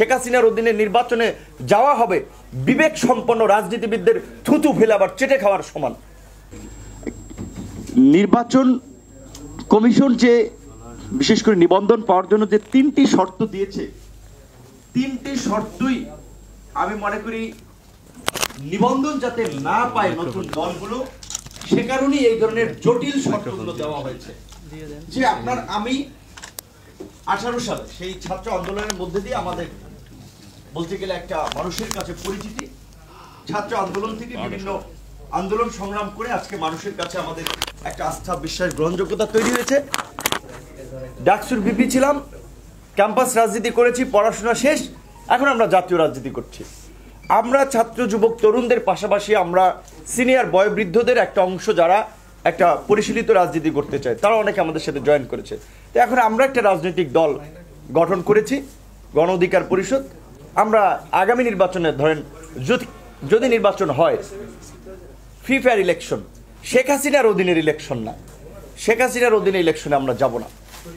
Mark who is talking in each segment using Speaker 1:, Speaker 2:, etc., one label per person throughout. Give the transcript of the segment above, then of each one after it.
Speaker 1: শেখ হাসিনার অধীনে নির্বাচনে যাওয়া হবে। বিবেক সম্পন্ন রাজনীতিবিদদের থুতু ফেলে আবার চেটে খাওয়ার সমান।
Speaker 2: নির্বাচন কমিশন যে বিশেষ করে নিবন্ধন পাওয়ার জন্য যে তিনটি শর্ত দিয়েছে, তিনটি শর্তই আমি মনে করি নিবন্ধন যাতে না পায় নতুন দলগুলো, সে কারণেই এই ধরনের জটিল শর্তগুলো দেওয়া হয়েছে। যে আপনার আমি আঠারো সালে সেই ছাত্র আন্দোলনের মধ্যে দিয়ে আমাদের বলতে গেলে একটা মানুষের কাছে পরিচিতি, ছাত্র আন্দোলন থেকে বিভিন্ন আন্দোলন সংগ্রাম করে আজকে মানুষের কাছে আমাদের একটা আস্থা, বিশ্বাস, গ্রহণযোগ্যতা তৈরি হয়েছে।
Speaker 1: ডাকসুর বিপি ছিলাম, ক্যাম্পাস রাজনীতি করেছি, পড়াশোনা শেষ, এখন আমরা জাতীয় রাজনীতি করছি। আমরা ছাত্র, যুবক, তরুণদের পাশাপাশি আমরা সিনিয়র বয়োবৃদ্ধদের একটা অংশ যারা একটা পরিশীলিত রাজনীতি করতে চায়, তারা অনেকে আমাদের সাথে জয়েন করেছে। তো এখন আমরা একটা রাজনৈতিক দল গঠন করেছি, গণ অধিকার পরিষদ। আমরা আগামী নির্বাচনে ধরেন যদি যদি নির্বাচন হয় ফ্রি ফায়ার ইলেকশন শেখ হাসিনার অধীনের ইলেকশন না। শেখ হাসিনার অধীনে ইলেকশনে আমরা যাব না।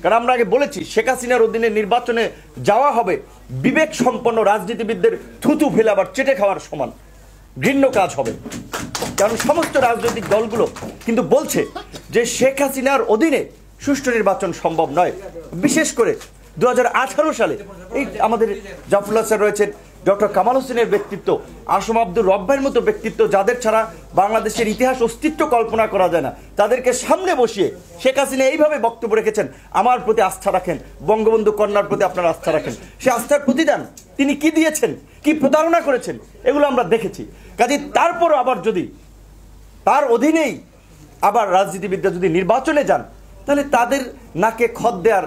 Speaker 1: কারণ আমরা আগে বলেছি, শেখ হাসিনার অধীনে নির্বাচনে যাওয়া হবে বিবেক সম্পন্ন রাজনীতিবিদদের থুতু ফেলে আবার চেটে খাওয়ার সমান। ঘৃণ্য কাজ হবে। কারণ সমস্ত রাজনৈতিক দলগুলো কিন্তু বলছে যে শেখ হাসিনার অধীনে সুষ্ঠু নির্বাচন সম্ভব নয়। বিশেষ করে দু হাজার আঠারো সালে এই আমাদের জাফরুল্লাহ স্যার রয়েছেন। ডক্টর কামাল হোসেনের ব্যক্তিত্ব, আসম আব্দুর রব্বাইয়ের মতো ব্যক্তিত্ব, যাদের ছাড়া বাংলাদেশের ইতিহাস অস্তিত্ব কল্পনা করা যায় না। তাদেরকে সামনে বসিয়ে শেখ হাসিনা এইভাবে বক্তব্য রেখেছেন, আমার প্রতি আস্থা রাখেন। বঙ্গবন্ধু কন্যার প্রতি আপনার আস্থা রাখেন। সে আস্থার প্রতিদান তিনি কি দিয়েছেন, কি প্রতারণা করেছেন, এগুলো আমরা দেখেছি। কাজে তারপরও আবার যদি তার অধীনেই আবার রাজনীতিবিদরা যদি নির্বাচনে যান, তাহলে তাদের নাকে খদ দেওয়ার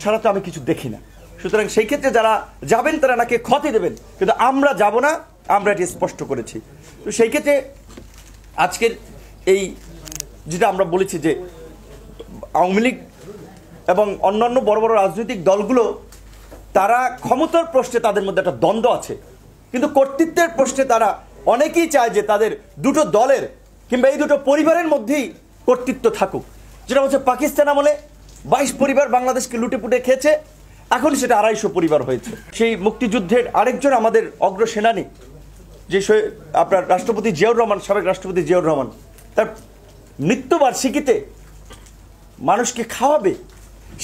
Speaker 1: ছাড়া তো আমি কিছু দেখি না। সুতরাং সেই ক্ষেত্রে যারা যাবেন, তারা নাকি খতই দেবেন। কিন্তু আমরা যাব না, আমরা এটি স্পষ্ট করেছি। তো সেই ক্ষেত্রে আজকের এই যেটা আমরা বলেছি যে, আওয়ামী লীগ এবং অন্যান্য বড় বড় রাজনৈতিক দলগুলো, তারা ক্ষমতার প্রশ্নে তাদের মধ্যে একটা দ্বন্দ্ব আছে। কিন্তু কর্তৃত্বের প্রশ্নে তারা অনেকেই চায় যে তাদের দুটো দলের কিংবা এই দুটো পরিবারের মধ্যেই কর্তৃত্ব থাকুক। যেটা হচ্ছে পাকিস্তান আমলে বাইশ পরিবার বাংলাদেশকে লুটে পুটে খেয়েছে। এখন সেটা আড়াইশো পরিবার হয়েছে। সেই মুক্তিযুদ্ধের আরেকজন আমাদের অগ্র সেনানী, যে আপনার রাষ্ট্রপতি জিয়াউর রহমান, সাবেক রাষ্ট্রপতি জিয়াউর রহমান, তার মৃত্যুবার্ষিকীতে মানুষকে খাওয়াবে।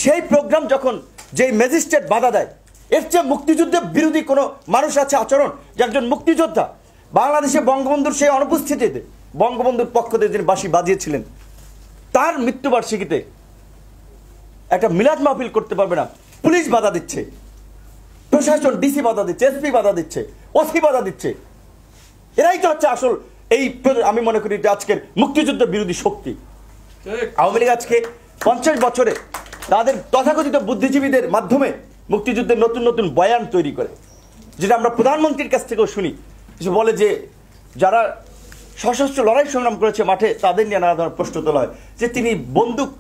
Speaker 1: সেই প্রোগ্রাম যখন যেই ম্যাজিস্ট্রেট বাধা দেয়, এর চেয়ে মুক্তিযুদ্ধের বিরোধী কোনো মানুষ আছে আচরণ, যে একজন মুক্তিযোদ্ধা। বাংলাদেশে বঙ্গবন্ধুর সেই অনুপস্থিতিতে, বঙ্গবন্ধুর পক্ষ থেকে যিনি বাসি বাজিয়েছিলেন, তার মৃত্যুবার্ষিকীতে একটা মিলাদ মাহফিল করতে পারবে না। পুলিশ বাধা দিচ্ছে। প্রশাসন ডিসি বাধা দিচ্ছে এসপি বাধা দিচ্ছে ওসি বাধা দিচ্ছে। এরাই তো হচ্ছে আসল এই আমি মনে করি যে আজকের মুক্তিযুদ্ধ বিরোধী শক্তি। আওয়ামী লীগ আজকে পঞ্চাশ বছরে তাদের তথাকথিত বুদ্ধিজীবীদের মাধ্যমে মুক্তিযুদ্ধের নতুন নতুন বয়ান তৈরি করে। যেটা আমরা প্রধানমন্ত্রীর কাছ থেকেও শুনি। যে বলে যে যারা সশস্ত্র লড়াই সংগ্রাম করেছে মাঠে তাদের নিয়ে নানা ধরনের প্রশ্ন তোলা হয়। যে তিনি বন্দুক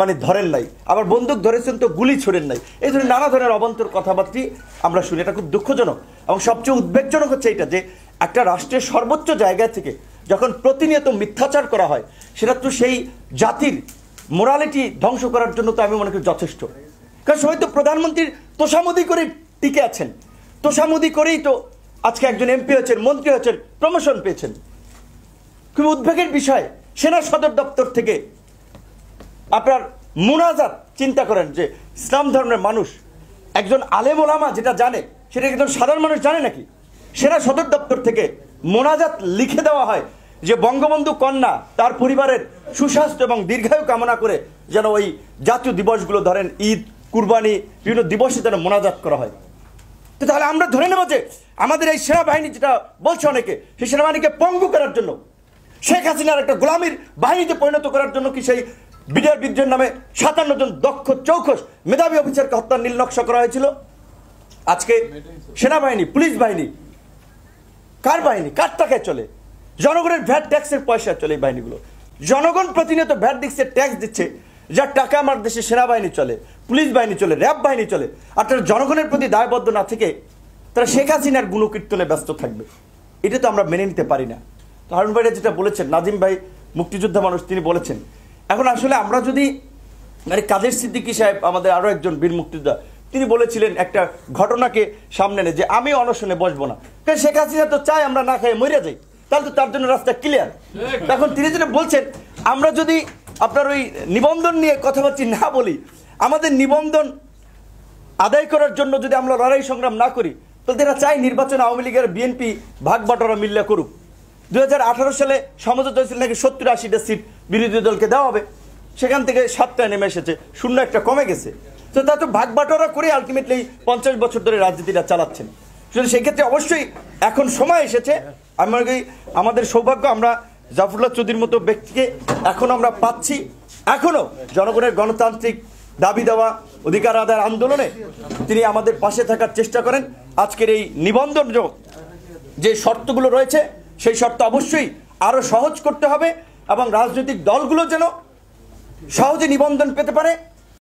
Speaker 1: মানে ধরেন নাই। আবার বন্দুক ধরেছেন তো গুলি ছোড়েন নাই। এই ধরনের নানা ধরনের অবান্তর কথাবার্তি আমরা শুনি। এটা খুব দুঃখজনক এবং সবচেয়ে উদ্বেগজনক হচ্ছে এটা যে একটা রাষ্ট্রের সর্বোচ্চ জায়গা থেকে যখন প্রতিনিয়ত মিথ্যাচার করা হয়, সেটা তো সেই জাতির মোরালিটি ধ্বংস করার জন্য তো আমি মনে করি যথেষ্ট। কারণ সবাই তো প্রধানমন্ত্রীর তোষামদি করে টিকে আছেন। তোষামদি করেই তো আজকে একজন এমপি হয়েছেন, মন্ত্রী হয়েছেন প্রমোশন পেয়েছেন। খুব উদ্বেগের বিষয়। সেনা সদর দপ্তর থেকে আপনার মুনাজাত চিন্তা করেন যে ইসলাম ধর্মের মানুষ, একজন আলেম ওলামা যেটা জানে, সেটা একজন সাধারণ মানুষ জানে নাকি? সেনা সদর দপ্তর থেকে মোনাজাত লিখে দেওয়া হয় যে বঙ্গবন্ধু কন্যা তার পরিবারের সুস্বাস্থ্য এবং দীর্ঘায়ু কামনা করে যেন ওই জাতীয় দিবসগুলো ধরেন ঈদ, কুরবানি, বিভিন্ন দিবসে যেন মোনাজাত করা হয়। তো তাহলে আমরা ধরে নেব যে আমাদের এই সেনাবাহিনী যেটা বলছে অনেকে, সেই সেনাবাহিনীকে পঙ্গু করার জন্য, শেখ হাসিনার একটা গোলামীর বাহিনীতে পরিণত করার জন্য কি সেই বিডিআর বিদ্রোহের নামে সাতান্ন জন দক্ষ চৌখস মেধাবী অফিসারকে হত্যার নীল নকশা করা হয়েছিল। আজকে সেনাবাহিনী, পুলিশ বাহিনী, কার বাহিনী? কার টাকায় চলে? জনগণের ভ্যাট ট্যাক্সের পয়সা চলে এই বাহিনীগুলো। জনগণ প্রতিনিয়ত ভ্যাট দিচ্ছে ট্যাক্স দিচ্ছে যার টাকা আমার দেশে সেনাবাহিনী চলে, পুলিশ বাহিনী চলে, র্যাব বাহিনী চলে। আর তারা জনগণের প্রতি দায়বদ্ধ না থেকে তারা শেখ হাসিনার গুণকীর্তনে ব্যস্ত থাকবে। এটা তো আমরা মেনে নিতে পারি না। তো হারুন ভাইরা যেটা বলেছেন, নাজিম ভাই মুক্তিযোদ্ধা মানুষ, তিনি বলেছেন এখন আসলে আমরা যদি মানে কাদের সিদ্দিকী সাহেব আমাদের আরও একজন বীর মুক্তিযোদ্ধা তিনি বলেছিলেন একটা ঘটনাকে সামনে এনে যে আমি অনশনে বসবো না। কারণ শেখ হাসিনা তো চাই আমরা না খাই মরে যাই তাহলে তো তার জন্য রাস্তা ক্লিয়ার এখন তিনি যেটা বলছেন আমরা যদি আপনার ওই নিবন্ধন নিয়ে কথাবার্তা না বলি আমাদের নিবন্ধন আদায় করার জন্য যদি আমরা লড়াই সংগ্রাম না করি তাহলে তারা চাই নির্বাচন আওয়ামী লীগের বিএনপি ভাগ বাটোয়ারা মিল্লা করুক দু হাজার আঠারো সালে সমঝোতা হয়েছিল নাকি সত্তর আশিটা সিট বিরোধী দলকে দেওয়া হবে। সেখান থেকে সাতটায় নেমে এসেছে। শূন্য একটা কমে গেছে। তো তা তো ভাগ বাটোয়ারা করে আলটিমেটলি পঞ্চাশ বছর ধরে রাজনীতিটা চালাচ্ছেন। সুতরাং সেক্ষেত্রে অবশ্যই এখন সময় এসেছে। আমি আমাদের সৌভাগ্য, আমরা জাফরুল্লাহ চৌধুরীর মতো ব্যক্তিকে এখন আমরা পাচ্ছি। এখনও জনগণের গণতান্ত্রিক দাবি দেওয়া, অধিকার আদায়ের আন্দোলনে তিনি আমাদের পাশে থাকার চেষ্টা করেন। আজকের এই নিবন্ধন যে শর্তগুলো রয়েছে সেই শর্ত অবশ্যই আরও সহজ করতে হবে এবং রাজনৈতিক দলগুলো যেন সহজে নিবন্ধন পেতে পারে।